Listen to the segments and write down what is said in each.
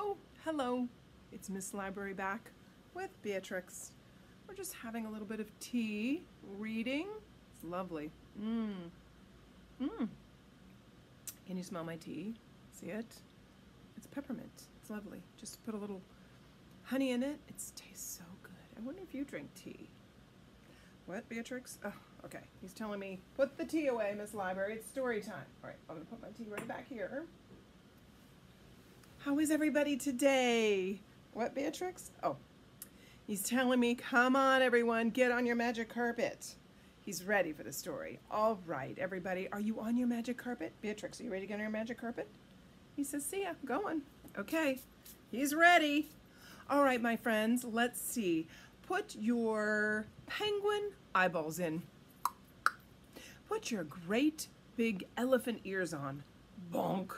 Oh, hello. It's Miss Library back with Beatrix. We're just having a little bit of tea, reading. It's lovely. Mmm. Mmm. Can you smell my tea? See it? It's peppermint. It's lovely. Just put a little honey in it. It tastes so good. I wonder if you drink tea. What, Beatrix? Oh, okay. He's telling me, put the tea away, Miss Library. It's story time. All right, I'm going to put my tea right back here. How is everybody today? What, Beatrix? Oh, he's telling me, come on, everyone, get on your magic carpet. He's ready for the story. All right, everybody, are you on your magic carpet? Beatrix, are you ready to get on your magic carpet? He says, see ya, going. Okay, he's ready. All right, my friends, let's see. Put your penguin eyeballs in. Put your great big elephant ears on. Bonk,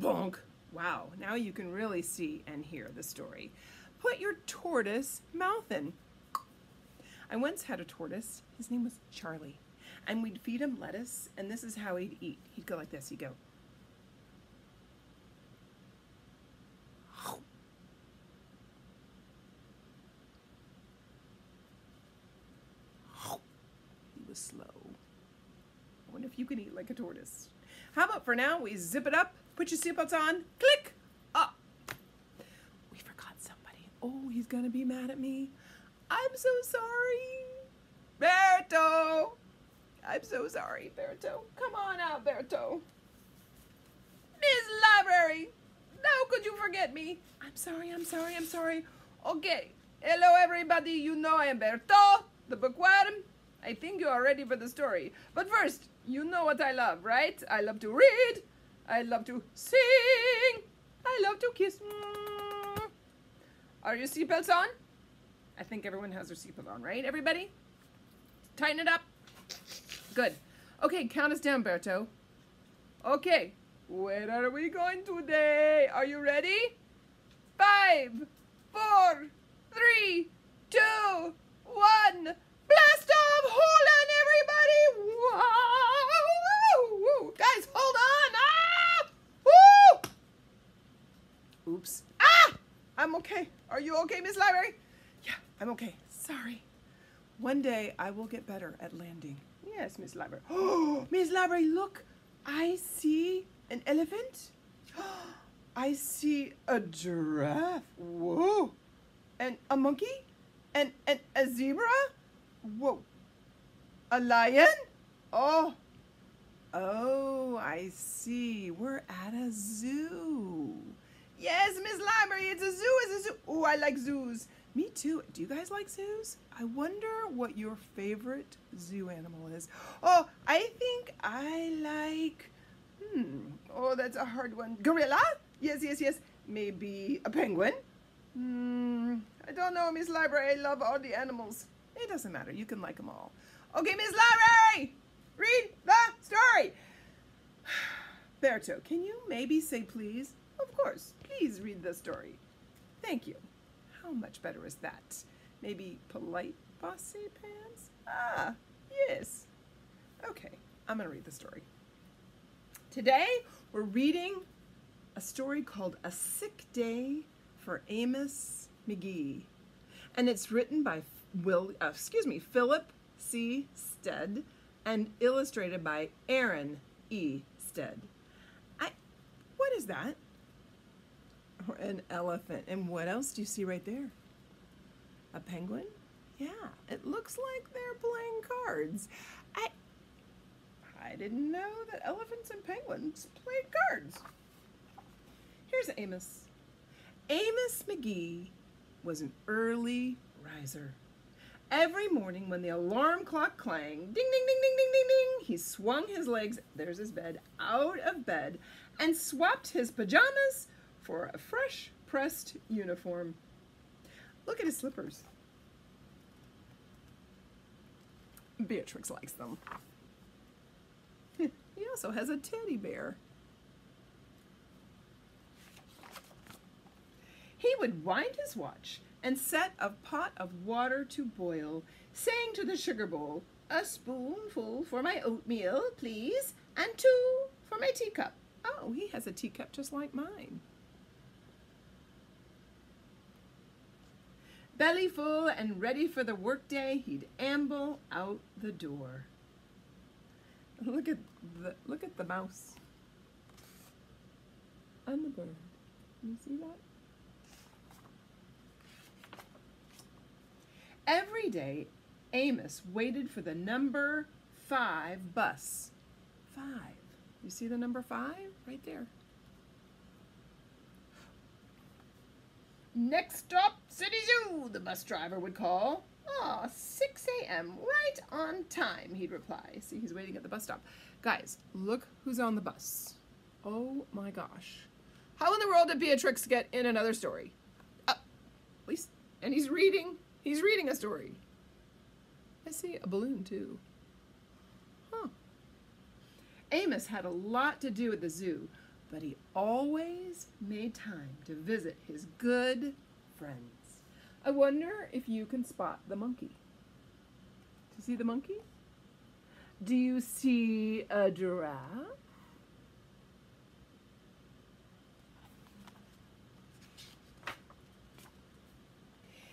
bonk. Wow, now you can really see and hear the story. Put your tortoise mouth in. I once had a tortoise. His name was Charlie. And we'd feed him lettuce, and this is how he'd eat. He'd go like this. He'd go. He was slow. I wonder if you can eat like a tortoise. How about for now, we zip it up, put your seatbelts on, click, up. We forgot somebody. Oh, he's gonna be mad at me. I'm so sorry. Berto! I'm so sorry, Berto. Come on out, Berto. Miss Library! How could you forget me? I'm sorry, I'm sorry, I'm sorry. Okay. Hello, everybody. You know I am Berto, the bookworm. I think you are ready for the story. But first, you know what I love, right? I love to read. I love to sing. I love to kiss. Mm. Are your seatbelts on? I think everyone has their seatbelt on, right, everybody? Tighten it up. Good. Okay, count us down, Berto. Okay, where are we going today? Are you ready? Five, four, three, two, one. Blast off! Hold on, everybody! Wow! Guys, hold on! Ah! Woo! Oops. Ah! I'm okay. Are you okay, Miss Library? Yeah, I'm okay. Sorry. One day I will get better at landing. Yes, Miss Library. Oh, Miss Library, look. I see an elephant. I see a giraffe. Whoa. And a monkey? And, and a zebra? Whoa. A lion? Oh. Oh, I see. We're at a zoo. Yes, Miss Library, it's a zoo. It's a zoo. Oh, I like zoos. Me too. Do you guys like zoos? I wonder what your favorite zoo animal is. Oh, I think I like, hmm, oh, that's a hard one. Gorilla? Yes, yes, yes. Maybe a penguin? Hmm, I don't know, Miss Library. I love all the animals. It doesn't matter. You can like them all. Okay, Miss Library, read the story. Berto, can you maybe say please? Of course. Please read the story. Thank you. How much better is that? Maybe polite bossy pants? Ah, yes. Okay, I'm going to read the story. Today, we're reading a story called A Sick Day for Amos McGee. And it's written by Will, uh, excuse me, Philip C. Stead and illustrated by Erin E. Stead. I, what is that? Or an elephant. And what else do you see right there? A penguin? Yeah, it looks like they're playing cards. I I didn't know that elephants and penguins played cards. Here's Amos. Amos McGee was an early riser. Every morning when the alarm clock clanged, ding, ding, ding, ding, ding, ding, ding, he swung his legs, there's his bed, out of bed and swapped his pajamas for a fresh pressed uniform. Look at his slippers. Beatrix likes them. he also has a teddy bear. He would wind his watch and set a pot of water to boil, saying to the sugar bowl, a spoonful for my oatmeal, please, and two for my teacup. Oh, he has a teacup just like mine. Belly full and ready for the workday, he'd amble out the door. Look at the look at the mouse and the bird. You see that? Every day, Amos waited for the number five bus. Five. You see the number five right there? Next stop, City Zoo, the bus driver would call. Ah, 6 a.m., right on time, he'd reply. See, he's waiting at the bus stop. Guys, look who's on the bus. Oh my gosh. How in the world did Beatrix get in another story? Uh, at least, and he's reading, he's reading a story. I see a balloon too. Huh. Amos had a lot to do at the zoo, but he always made time to visit his good friends. I wonder if you can spot the monkey. Do you see the monkey? Do you see a giraffe?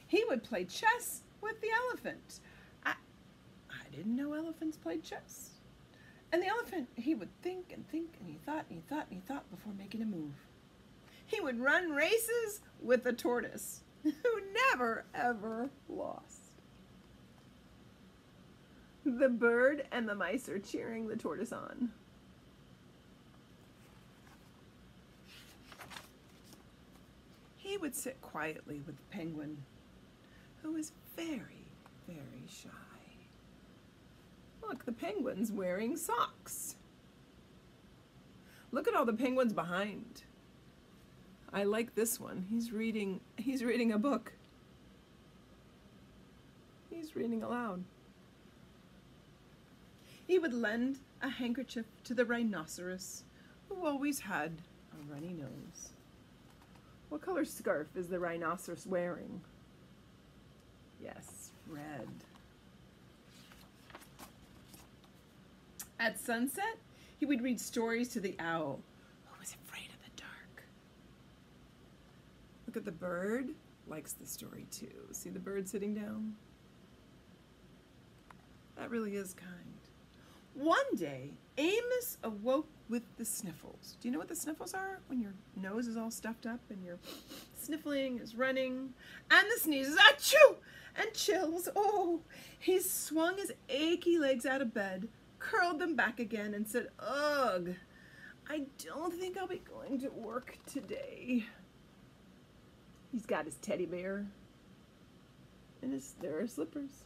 He would play chess with the elephant. I, I didn't know elephants played chess. And the elephant, he would think and think and he thought and he thought and he thought before making a move. He would run races with the tortoise, who never ever lost. The bird and the mice are cheering the tortoise on. He would sit quietly with the penguin, who was very, very shy. Look, the penguin's wearing socks. Look at all the penguins behind. I like this one. He's reading he's reading a book. He's reading aloud. He would lend a handkerchief to the rhinoceros, who always had a runny nose. What color scarf is the rhinoceros wearing? Yes, red. At sunset, he would read stories to the owl, who was afraid of the dark. Look at the bird, likes the story too. See the bird sitting down? That really is kind. One day, Amos awoke with the sniffles. Do you know what the sniffles are? When your nose is all stuffed up and your sniffling is running, and the sneezes, achoo, and chills. Oh, he swung his achy legs out of bed, curled them back again, and said, Ugh, I don't think I'll be going to work today. He's got his teddy bear, and his, there are slippers.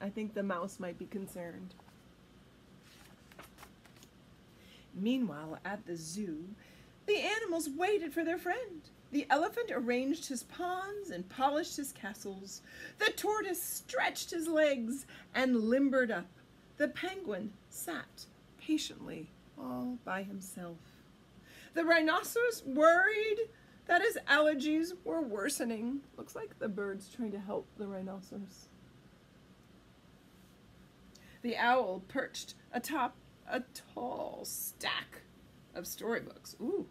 I think the mouse might be concerned. Meanwhile, at the zoo, the animals waited for their friend. The elephant arranged his pawns and polished his castles. The tortoise stretched his legs and limbered up. The penguin sat patiently all by himself. The rhinoceros worried that his allergies were worsening. Looks like the bird's trying to help the rhinoceros. The owl perched atop a tall stack of storybooks. Ooh,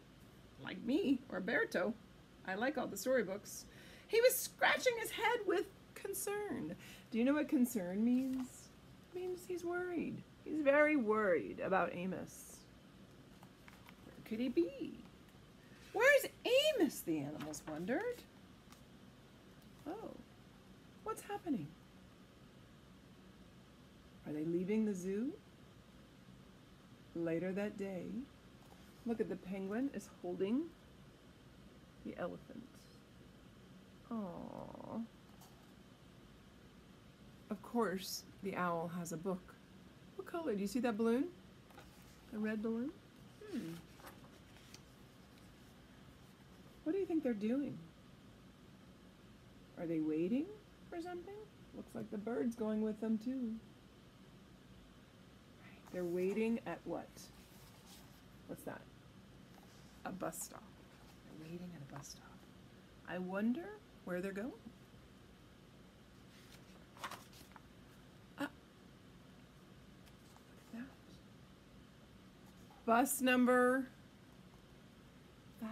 like me or Berto. I like all the storybooks. He was scratching his head with concern. Do you know what concern means? It means he's worried. He's very worried about Amos. Where could he be? Where's Amos? The animals wondered. Oh, what's happening? Are they leaving the zoo? Later that day, look at the penguin is holding the elephant. Aww. Of course, the owl has a book. What color? Do you see that balloon? The red balloon? Hmm. What do you think they're doing? Are they waiting for something? Looks like the bird's going with them too. They're waiting at what? What's that? A bus stop. Waiting at a bus stop. I wonder where they're going. Uh, that. Bus number five.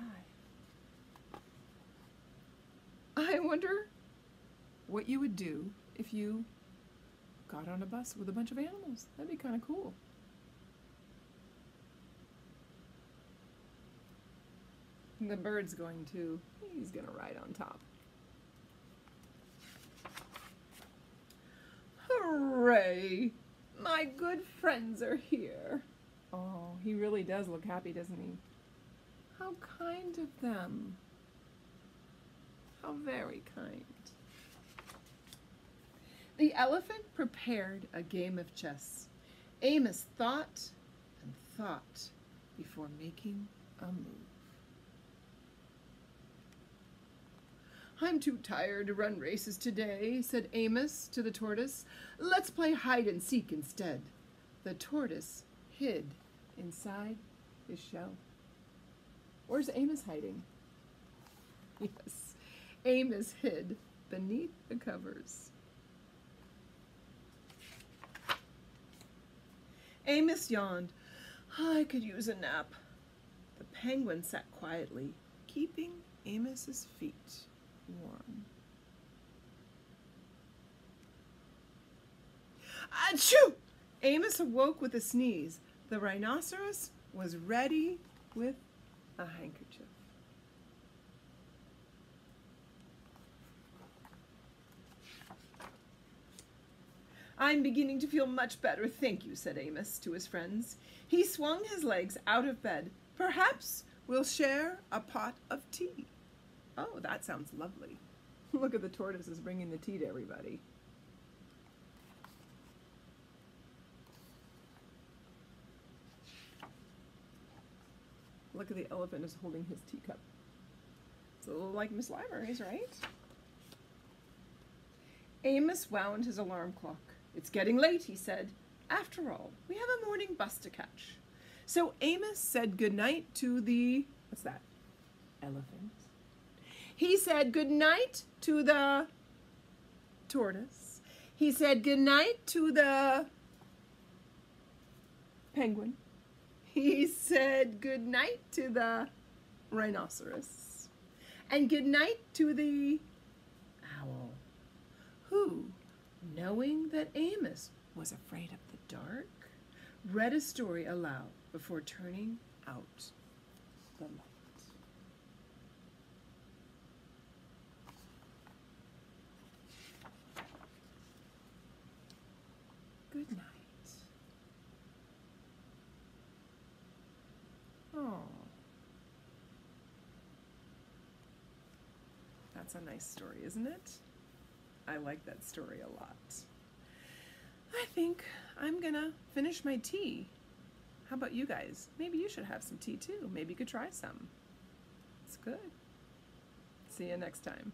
I wonder what you would do if you got on a bus with a bunch of animals. That'd be kind of cool. The bird's going to, he's going to ride on top. Hooray! My good friends are here. Oh, he really does look happy, doesn't he? How kind of them. How very kind. The elephant prepared a game of chess. Amos thought and thought before making a move. I'm too tired to run races today, said Amos to the tortoise. Let's play hide and seek instead. The tortoise hid inside his shell. Where's Amos hiding? Yes, Amos hid beneath the covers. Amos yawned. I could use a nap. The penguin sat quietly, keeping Amos's feet warm. Achoo! Ah, Amos awoke with a sneeze. The rhinoceros was ready with a handkerchief. I'm beginning to feel much better, thank you, said Amos to his friends. He swung his legs out of bed. Perhaps we'll share a pot of tea. Oh, that sounds lovely. Look at the tortoises bringing the tea to everybody. Look at the elephant is holding his teacup. It's a little like Miss Library's, right? Amos wound his alarm clock. It's getting late, he said. After all, we have a morning bus to catch. So Amos said goodnight to the, what's that? Elephant. He said goodnight to the tortoise. He said goodnight to the penguin. He said goodnight to the rhinoceros. And goodnight to the owl, who, knowing that Amos was afraid of the dark, read a story aloud before turning out the light. Good night. Oh. That's a nice story, isn't it? I like that story a lot. I think I'm gonna finish my tea. How about you guys? Maybe you should have some tea too. Maybe you could try some. It's good. See you next time.